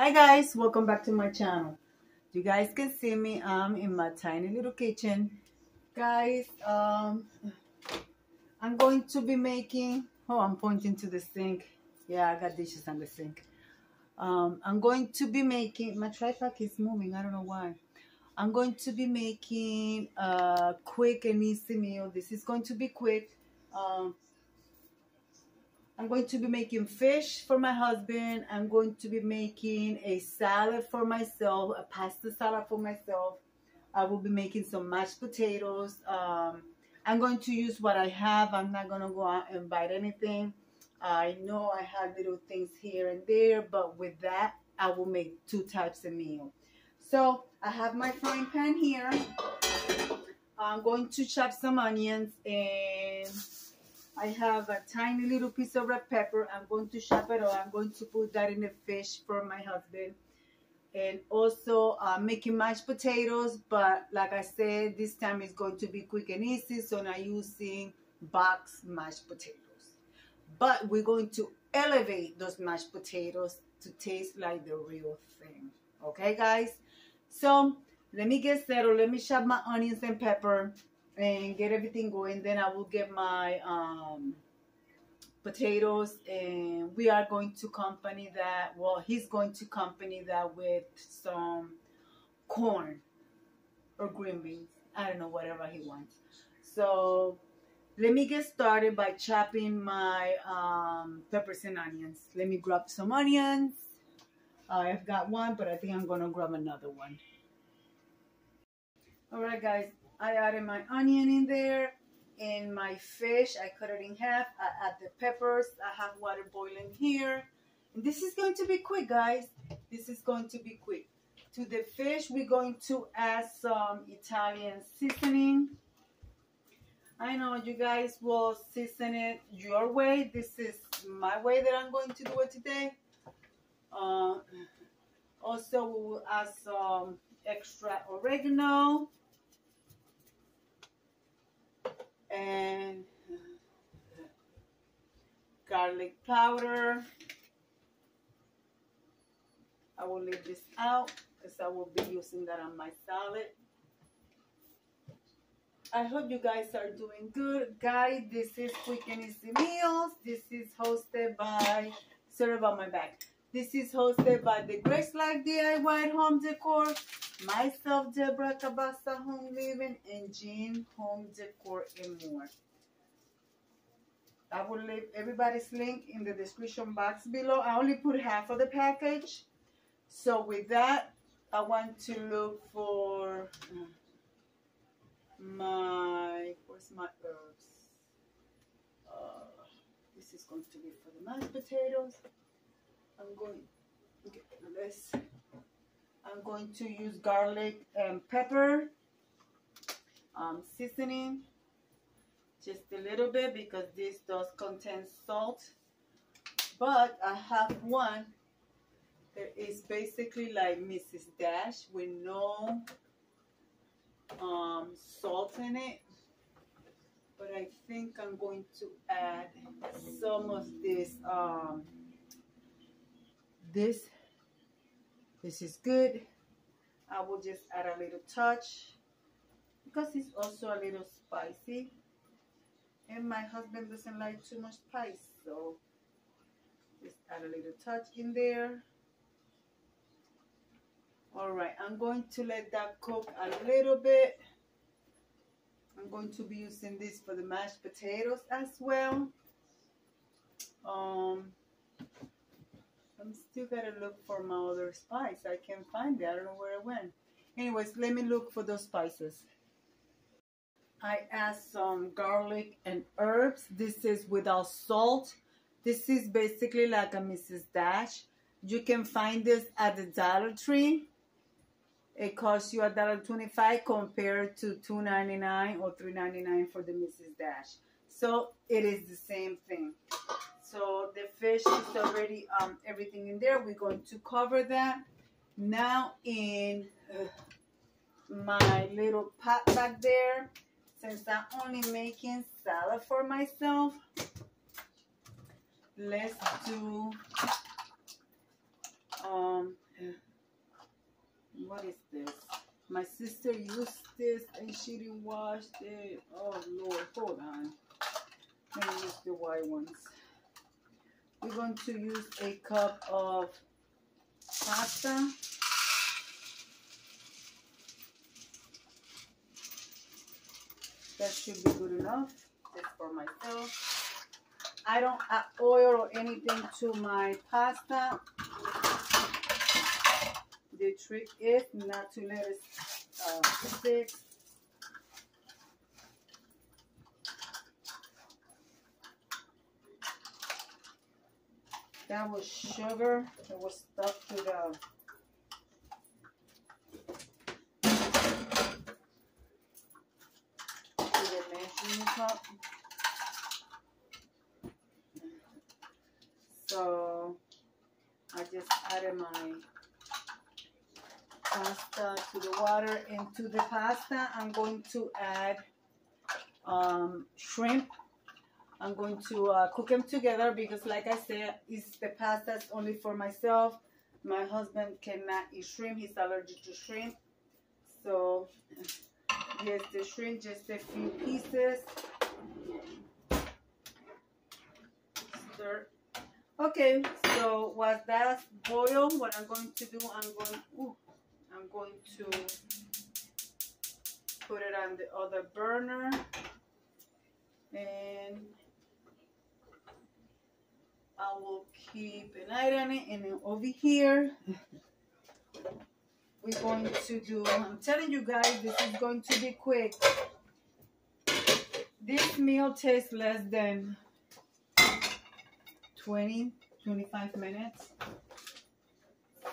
Hi guys, welcome back to my channel. You guys can see me, I'm in my tiny little kitchen. Guys, um, I'm going to be making, oh, I'm pointing to the sink. Yeah, I got dishes on the sink. Um, I'm going to be making, my tripod is moving, I don't know why. I'm going to be making a quick and easy meal. This is going to be quick. Um, I'm going to be making fish for my husband. I'm going to be making a salad for myself, a pasta salad for myself. I will be making some mashed potatoes. Um, I'm going to use what I have. I'm not going to go out and buy anything. I know I have little things here and there, but with that, I will make two types of meal. So I have my frying pan here. I'm going to chop some onions and I have a tiny little piece of red pepper. I'm going to chop it up. I'm going to put that in the fish for my husband. And also uh, making mashed potatoes. But like I said, this time it's going to be quick and easy. So I'm using box mashed potatoes. But we're going to elevate those mashed potatoes to taste like the real thing. Okay, guys? So let me get settled. Let me chop my onions and pepper and get everything going. Then I will get my um, potatoes and we are going to company that. Well, he's going to company that with some corn or green beans. I don't know, whatever he wants. So let me get started by chopping my um, peppers and onions. Let me grab some onions. I've got one, but I think I'm going to grab another one. All right, guys. I added my onion in there and my fish. I cut it in half. I add the peppers. I have water boiling here. And this is going to be quick, guys. This is going to be quick. To the fish, we're going to add some Italian seasoning. I know you guys will season it your way. This is my way that I'm going to do it today. Uh, also, we will add some extra oregano. and garlic powder. I will leave this out because I will be using that on my salad. I hope you guys are doing good. Guys, this is Quick and Easy Meals. This is hosted by, sorry about my back. This is hosted by the Grace Life DIY Home Decor, myself, Deborah Cabassa Home Living, and Jean Home Decor and more. I will leave everybody's link in the description box below. I only put half of the package. So with that, I want to look for my, where's my herbs? Uh, this is going to be for the mashed potatoes. I'm going okay, this. I'm going to use garlic and pepper um, seasoning just a little bit because this does contain salt. But I have one that is basically like Mrs. Dash with no um, salt in it. But I think I'm going to add some of this um, this. This is good. I will just add a little touch because it's also a little spicy and my husband doesn't like too much spice so just add a little touch in there all right I'm going to let that cook a little bit I'm going to be using this for the mashed potatoes as well um I'm still gotta look for my other spice. I can't find it. I don't know where it went. Anyways, let me look for those spices. I add some garlic and herbs. This is without salt. This is basically like a Mrs. Dash. You can find this at the Dollar Tree. It costs you a dollar twenty-five compared to two ninety-nine or three ninety-nine for the Mrs. Dash. So it is the same thing. So the fish is already um, everything in there. We're going to cover that. Now in uh, my little pot back there, since I'm only making salad for myself, let's do, um, what is this? My sister used this and she didn't wash it. Oh Lord, hold on. Let me use the white ones. We're going to use a cup of pasta. That should be good enough. Just for myself. I don't add oil or anything to my pasta. The trick is not to let it uh, stick. That was sugar. It was stuck to the So I just added my pasta to the water. Into the pasta, I'm going to add um, shrimp. I'm going to uh, cook them together because like I said, it's the pasta is only for myself. My husband cannot eat shrimp. He's allergic to shrimp. So Yes, the shrimp, just a few pieces. Stir. Okay, so once that's boiled, what I'm going to do, I'm going, ooh, I'm going to put it on the other burner. And I will keep an eye on it. And then over here, we're going to do, I'm telling you guys, this is going to be quick. This meal takes less than 20, 25 minutes.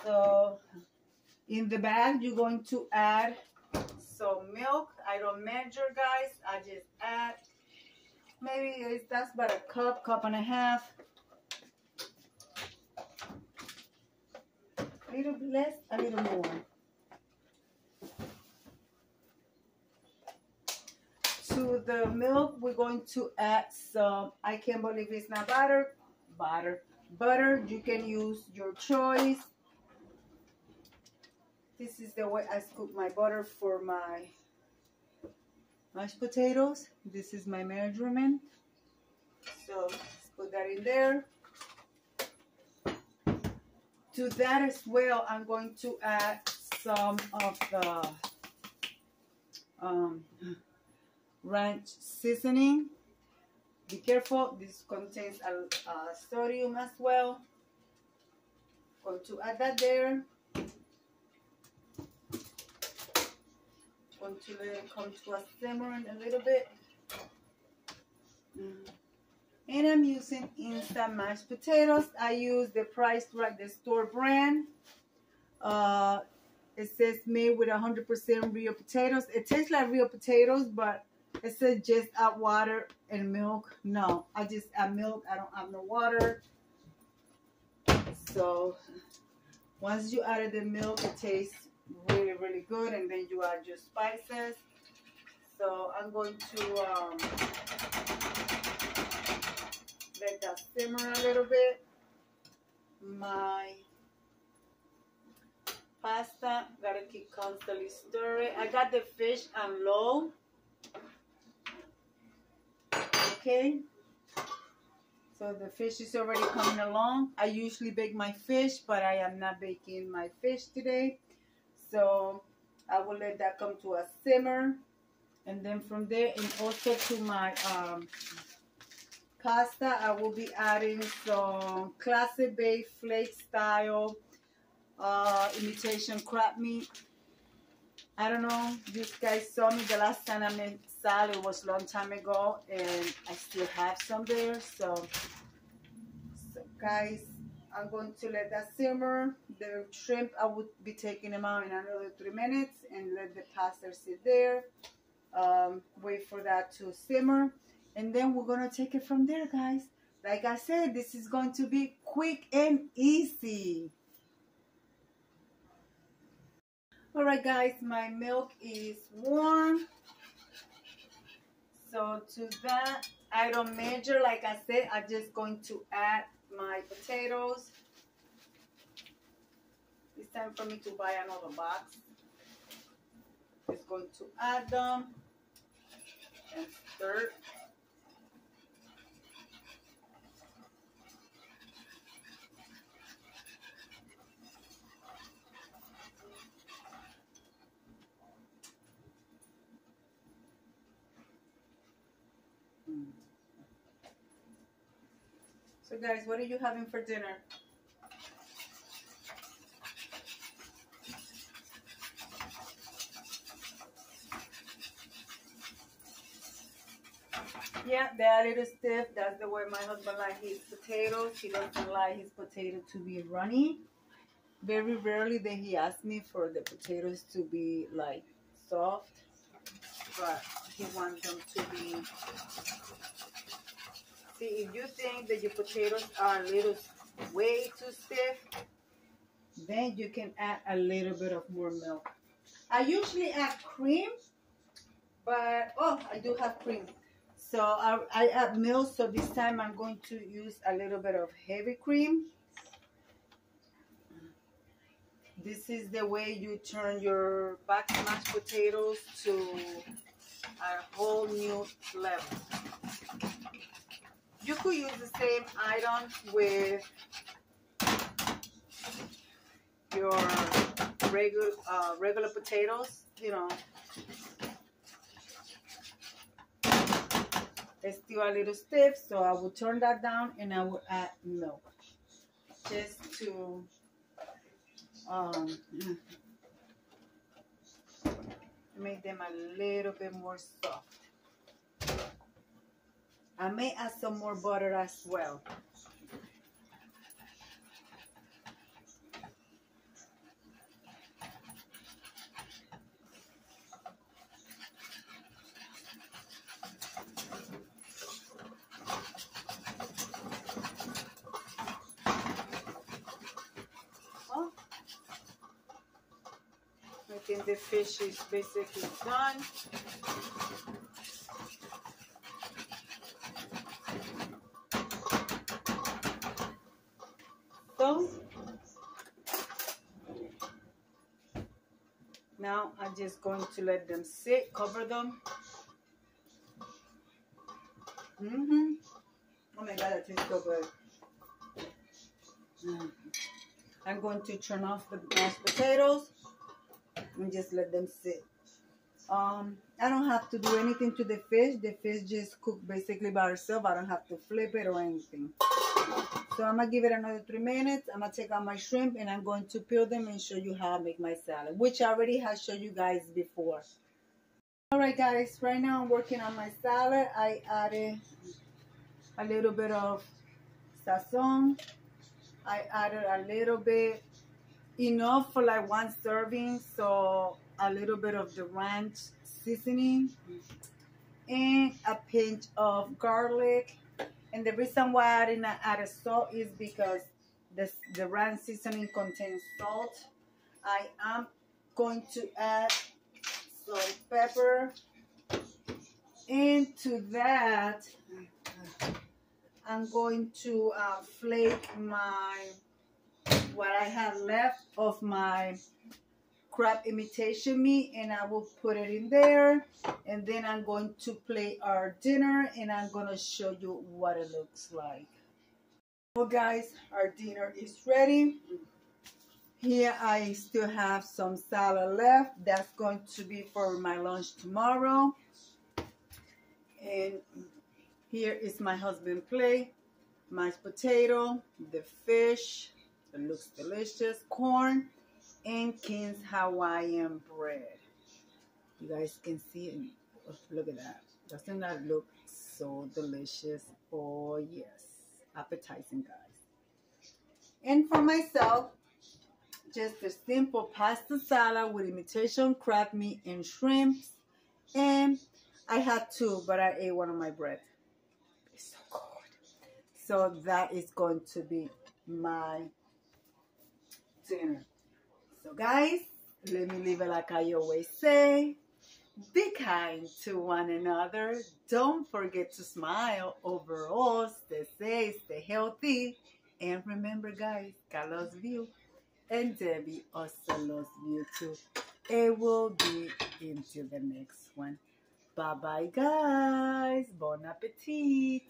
So in the bag, you're going to add some milk. I don't measure, guys. I just add, maybe it's that's about a cup, cup and a half. A little less, a little more. To the milk, we're going to add some, I can't believe it's not butter, butter, butter. You can use your choice. This is the way I scoop my butter for my mashed potatoes. This is my measurement. So put that in there. To that as well, I'm going to add some of the um, ranch seasoning. Be careful, this contains a, a sodium as well. Going to add that there. Going to let it come to a simmering a little bit. Mm. And I'm using instant mashed potatoes. I use the Price Rite, the store brand. Uh, it says made with 100% real potatoes. It tastes like real potatoes, but it says just add water and milk. No, I just add milk. I don't add no water. So once you added the milk, it tastes really, really good. And then you add your spices. So I'm going to um, let that simmer a little bit. My pasta, gotta keep constantly stirring. I got the fish on low. Okay. So the fish is already coming along. I usually bake my fish but I am not baking my fish today. So I will let that come to a simmer. And then from there and also to my um, pasta I will be adding some classic bay flake style uh, imitation crab meat I don't know you guys saw me the last time I made it was a long time ago and I still have some there. So, so guys, I'm going to let that simmer. The shrimp, I would be taking them out in another three minutes and let the pasta sit there. Um, wait for that to simmer. And then we're going to take it from there, guys. Like I said, this is going to be quick and easy. Alright guys, my milk is warm. So to that, I don't measure. Like I said, I'm just going to add my potatoes. It's time for me to buy another box. Just going to add them and stir. So guys, what are you having for dinner? Yeah, a little stiff. That's the way my husband likes his potatoes. He doesn't like his potato to be runny. Very rarely that he asks me for the potatoes to be like soft, but he wants them to be See, if you think that your potatoes are a little way too stiff, then you can add a little bit of more milk. I usually add cream, but oh, I do have cream. So I, I add milk, so this time I'm going to use a little bit of heavy cream. This is the way you turn your back mashed potatoes to a whole new level. Use the same item with your regular uh, regular potatoes, you know. It's still a little stiff, so I will turn that down and I will add milk just to um, make them a little bit more soft. I may add some more butter as well. Oh. I think the fish is basically done. Now I'm just going to let them sit, cover them. Mm-hmm. Oh my God, that tastes so good. Mm. I'm going to turn off the mashed potatoes and just let them sit. Um, I don't have to do anything to the fish. The fish just cook basically by itself. I don't have to flip it or anything. So I'm gonna give it another three minutes. I'm gonna take out my shrimp and I'm going to peel them and show you how I make my salad, which I already have showed you guys before. All right, guys, right now I'm working on my salad. I added a little bit of sazon. I added a little bit, enough for like one serving, so a little bit of the ranch seasoning and a pinch of garlic and the reason why I didn't add salt is because this, the ranch seasoning contains salt. I am going to add some pepper. Into that, I'm going to uh, flake my, what I have left of my crab imitation meat and I will put it in there and then I'm going to play our dinner and I'm going to show you what it looks like. Well guys, our dinner is ready. Here I still have some salad left. That's going to be for my lunch tomorrow. And here is my husband plate. Mashed potato, the fish, it looks delicious, corn, and King's Hawaiian bread. You guys can see it. Look at that. Doesn't that look so delicious? Oh, yes. Appetizing, guys. And for myself, just a simple pasta salad with imitation crab meat and shrimps. And I had two, but I ate one of my bread. It's so good. So that is going to be my dinner. So guys, let me leave it like I always say. Be kind to one another. Don't forget to smile. Overall, stay safe, stay healthy. And remember guys, Carlos you. and Debbie also loves you too. It will be until the next one. Bye bye, guys. Bon appetit.